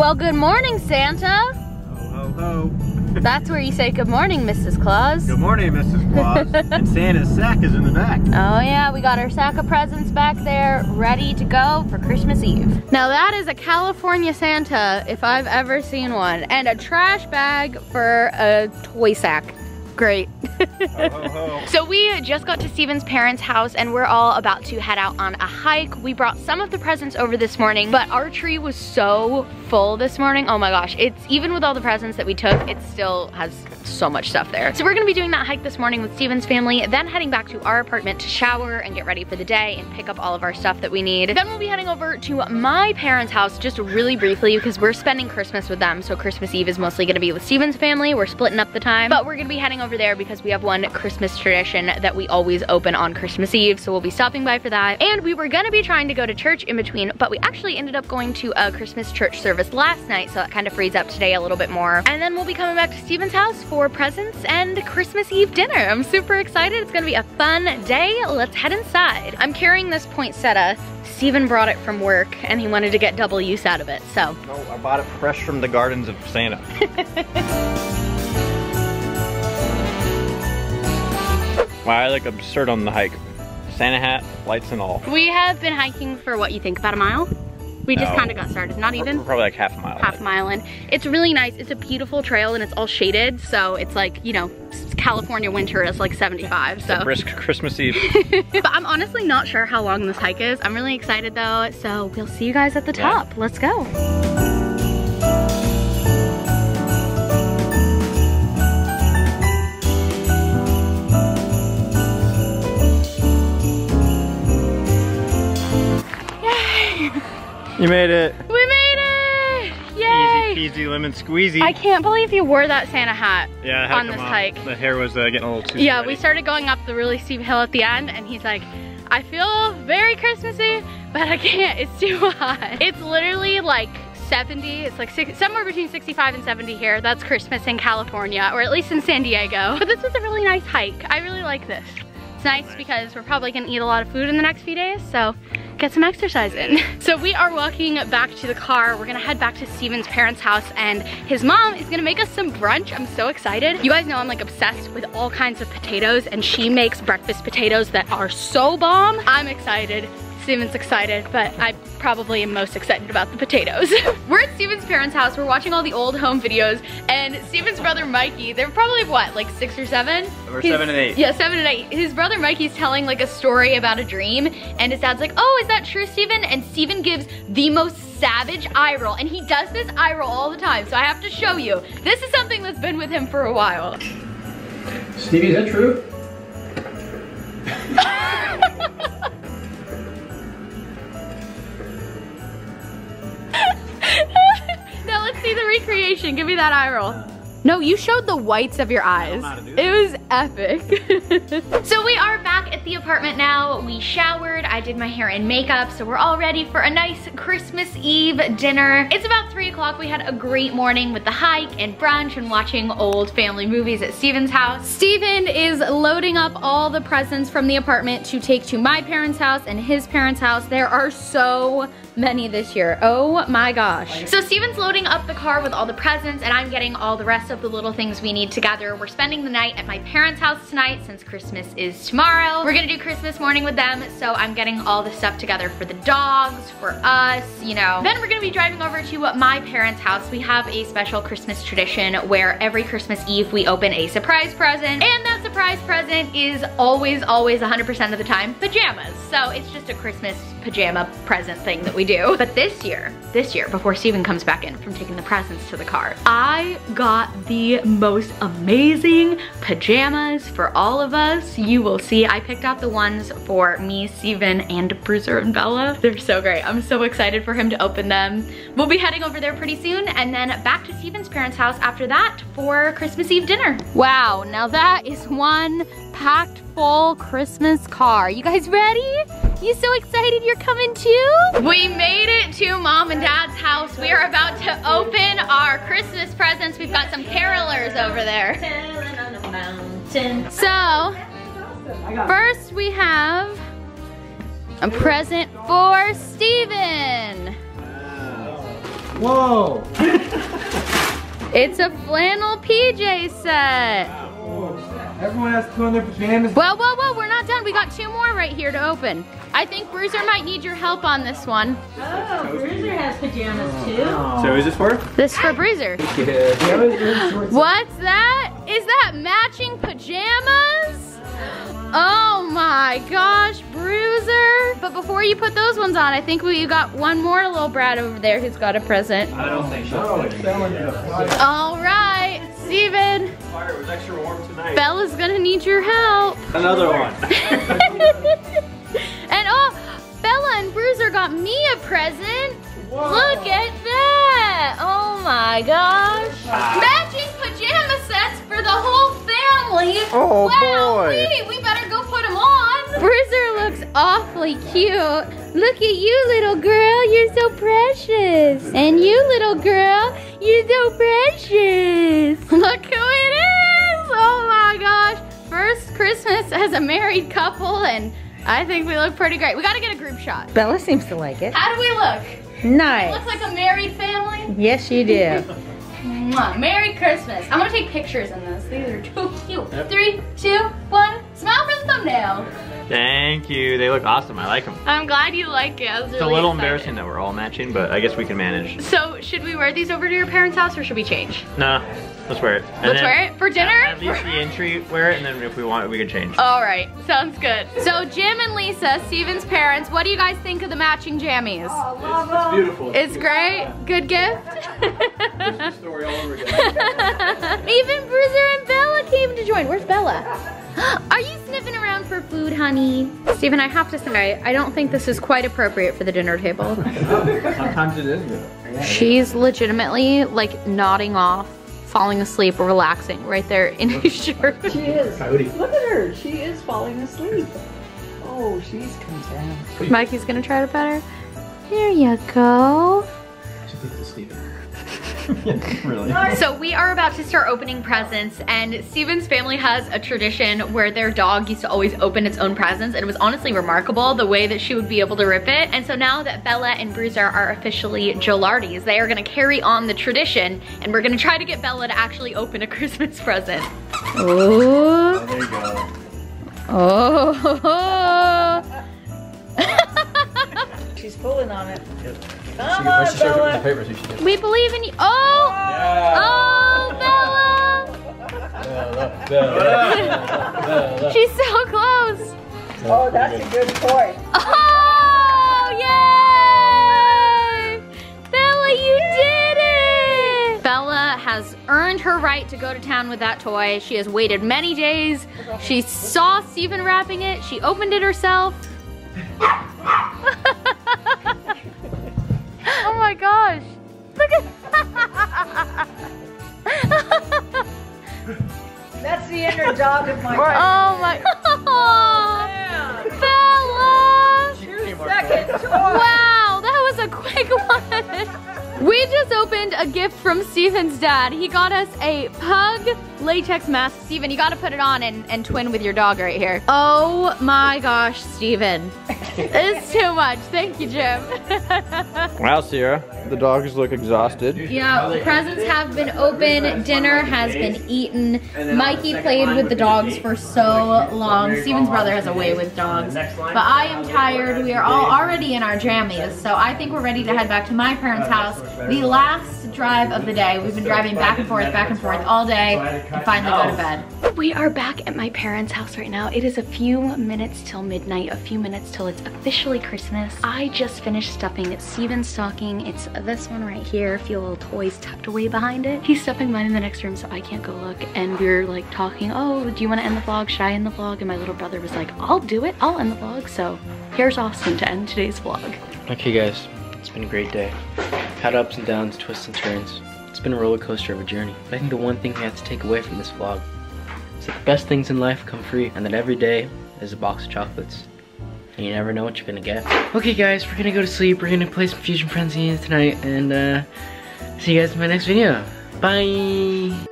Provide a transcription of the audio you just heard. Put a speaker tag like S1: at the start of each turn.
S1: Well, good morning, Santa.
S2: Ho, ho, ho.
S1: That's where you say good morning, Mrs. Claus.
S2: Good morning, Mrs. Claus. and Santa's sack is in the back.
S1: Oh yeah, we got our sack of presents back there, ready to go for Christmas Eve. Now that is a California Santa, if I've ever seen one, and a trash bag for a toy sack. Great. So we just got to Stephen's parents' house and we're all about to head out on a hike. We brought some of the presents over this morning, but our tree was so full this morning. Oh my gosh, it's even with all the presents that we took, it still has so much stuff there. So we're gonna be doing that hike this morning with Stephen's family, then heading back to our apartment to shower and get ready for the day and pick up all of our stuff that we need. Then we'll be heading over to my parents' house just really briefly because we're spending Christmas with them. So Christmas Eve is mostly gonna be with Stephen's family. We're splitting up the time, but we're gonna be heading over there because we have one Christmas tradition that we always open on Christmas Eve. So we'll be stopping by for that. And we were gonna be trying to go to church in between, but we actually ended up going to a Christmas church service last night. So that kind of frees up today a little bit more. And then we'll be coming back to Stephen's house for presents and Christmas Eve dinner. I'm super excited. It's gonna be a fun day. Let's head inside. I'm carrying this poinsettia. Stephen brought it from work and he wanted to get double use out of it, so.
S2: Oh, I bought it fresh from the gardens of Santa. wow, I look absurd on the hike. Santa hat, lights and all.
S1: We have been hiking for what you think, about a mile? We just kind of got started, not even.
S2: we're probably like half a mile.
S1: half a mile in. It's really nice. It's a beautiful trail and it's all shaded. So it's like, you know, California winter is like 75. So.
S2: Brisk Christmas Eve.
S1: but I'm honestly not sure how long this hike is. I'm really excited though. So we'll see you guys at the
S2: Yeah.
S1: top. Let's go.
S2: You made it.
S1: We made it! Yay!
S2: Easy peasy lemon squeezy.
S1: I can't believe you wore that Santa hat
S2: yeah, I had to
S1: on this
S2: off.
S1: hike.
S2: The hair was uh, getting a little too
S1: Yeah,
S2: sweaty.
S1: we started going up the really steep hill at the end and he's like, I feel very Christmassy, but I can't, it's too hot. It's literally like 70, it's like six, somewhere between 65 and 70 here. That's Christmas in California, or at least in San Diego. But this was a really nice hike. I really like this. It's nice because we're probably gonna eat a lot of food in the next few days, so get some exercise in. So we are walking back to the car. We're gonna head back to Stephen's parents' house and his mom is gonna make us some brunch. I'm so excited. You guys know I'm like obsessed with all kinds of potatoes and she makes breakfast potatoes that are so bomb. I'm excited. Stephen's excited, but I probably am most excited about the potatoes. we're at Stephen's parents' house. We're watching all the old home videos and Stephen's brother Mikey, they're probably what, like six or seven?
S2: We're
S1: His-
S2: seven and eight.
S1: Yeah, seven and eight. His brother Mikey's telling like a story about a dream, and his dad's like, "Oh, is that true, Stephen?" And Stephen gives the most savage eye roll, and he does this eye roll all the time. So I have to show you. This is something that's been with him for a while.
S3: Stevie, is that true?
S1: See the recreation. Give me that eye roll. No, you showed the whites of your eyes.
S2: how to do
S1: It was epic. so we are back at the apartment now. We showered, I did my hair and makeup, so we're all ready for a nice Christmas Eve dinner. It's about three o'clock. We had a great morning with the hike and brunch and watching old family movies at Stephen's house. Stephen is loading up all the presents from the apartment to take to my parents' house and his parents' house. There are so many this year. Oh my gosh. So Stephen's loading up the car with all the presents and I'm getting all the rest of the little things we need together. We're spending the night at my parents' house tonight since Christmas is tomorrow. We're gonna do Christmas morning with them, so I'm getting all the stuff together for the dogs, for us, you know. Then we're gonna be driving over to my parents' house. We have a special Christmas tradition where every Christmas Eve we open a surprise present, and that surprise present is always, always 100% of the time pajamas. So it's just a Christmas pajama present thing that we do. But this year, this year, before Stephen comes back in from taking the presents to the car, I got the most amazing pajamas for all of us. You will see, I picked out the ones for me, Stephen, and Bruiser and Bella. They're so great. I'm so excited for him to open them. We'll be heading over there pretty soon and then back to Stephen's parents' house after that for Christmas Eve dinner. Wow, now that is one packed full Christmas car. You guys ready? You so excited you're coming too? We made it to mom and dad's house. We are about to open our Christmas presents. We've got some carolers over there. So, first we have a present for Stephen.
S3: Whoa!
S1: It's a flannel PJ set.
S3: Everyone has to put on their pajamas.
S1: Whoa, whoa, whoa, we're not done. We got two more right here to open. I think Bruiser might need your help on this one.
S4: Oh, Bruiser has pajamas too.
S2: So who's this for?
S1: This is for Bruiser. What's that? Is that matching pajamas? Oh my gosh, Bruiser. But before you put those ones on, I think we you got one more little Brad over there who's got a present.
S2: I don't think
S3: Oh, it's selling you a flyer.
S1: All right, Stephen,
S2: Fire was extra warm tonight.
S1: Bella's gonna need your help.
S2: Another one.
S1: and Bella and Bruiser got me a present. Look at that. Oh my gosh. Matching pajama sets for the whole family.
S2: Oh,
S1: wow,
S2: boy.
S1: We, we better go put them on. Bruiser looks awfully cute. Look at you, little girl. You're so precious. And you, little girl, you're so precious. Look who it is. Oh my gosh. First Christmas as a married couple and I think we look pretty great. We gotta get a group shot.
S4: Bella seems to like it.
S1: How do we look?
S4: Nice.
S1: Look like a married family?
S4: Yes, you do.
S1: Merry Christmas. I'm gonna take pictures in this. These are too cute. Three, two, one. Smile for the thumbnail.
S2: Thank you. They look awesome. I like them.
S1: I'm glad you like it. I was
S2: It's a little
S1: excited.
S2: embarrassing that we're all matching, but I guess we can manage.
S1: So, should we wear these over to your parents' house or should we change?
S2: No, let's wear it. And
S1: Let's
S2: then
S1: wear it for dinner?
S2: At, at least the entry wear it, and then if we want, we can change.
S1: All right, sounds good. So, Jim and Lisa, Stephen's parents, what do you guys think of the matching jammies?
S3: Oh, it's beautiful.
S1: It's great. Good gift.
S3: story all over again.
S1: Even Bruiser and Bella came to join. Where's Bella? Are you sniffing around for food, honey? Stephen, I have to say, I don't think this is quite appropriate for the dinner table.
S3: Sometimes it is good.
S1: She's legitimately like nodding off, falling asleep, or relaxing right there in his shirt.
S4: She is.
S3: Coyote.
S4: Look at her. She is falling asleep. Oh, she's content.
S1: Mikey's gonna try to pet her. There you go.
S3: Should get to Stephen. really?
S1: So we are about to start opening presents and Stephen's family has a tradition where their dog used to always open its own presents and it was honestly remarkable the way that she would be able to rip it. And so now that Bella and Bruiser are officially Gilardi's, they are gonna carry on the tradition and we're gonna try to get Bella to actually open a Christmas present. Ooh.
S3: Oh, there you go.
S1: Oh.
S4: She's pulling on it.
S3: Yep.
S4: Come on,
S3: she showed
S4: Bella.
S3: the papers. You should
S1: we believe in you. Oh. Oh, Bella.
S3: Bella, Bella, Bella.
S1: She's so close.
S4: Oh, that's a good toy.
S1: Oh, yay! Bella, you did it! Bella has earned her right to go to town with that toy. She has waited many days. She saw Stephen wrapping it. She opened it herself. oh my gosh. Look at
S4: That's the inner dog of my
S1: Oh my Bella!
S4: second toy.
S1: Wow, that was a quick one. We just opened a gift from Stephen's dad. He got us a pug latex mask. Stephen, you gotta put it on and, and twin with your dog right here. Oh my gosh, Stephen. It's too much. Thank you, Jim.
S2: Wow, Sierra, the dogs look exhausted.
S1: Yeah, presents have been open, dinner has been eaten. Mikey played with the dogs for so long. Stephen's brother has a way with dogs. But I am tired. We are all already in our jammies, so I think we're ready to head back to my parents' house. The last drive of the day. We've been driving back and forth, back and forth all day and finally go to bed. We are back at my parents' house right now. It is a few minutes till midnight, a few minutes till it's officially Christmas. I just finished stuffing Stephen's stocking. It's this one right here. A few little toys tucked away behind it. He's stuffing mine in the next room so I can't go look. And we are like talking, oh, do you want to end the vlog? Should I end the vlog? And my little brother was like, I'll do it. I'll end the vlog. So here's Austin to end today's vlog.
S5: Okay guys, it's been a great day. Had ups and downs, twists and turns. It's been a roller coaster of a journey. But I think the one thing we have to take away from this vlog that the best things in life come free and that every day is a box of chocolates. And you never know what you're gonna get. Okay guys, we're gonna go to sleep. We're gonna play some Fusion Frenzy tonight and uh, see you guys in my next video. Bye!